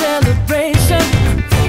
celebration.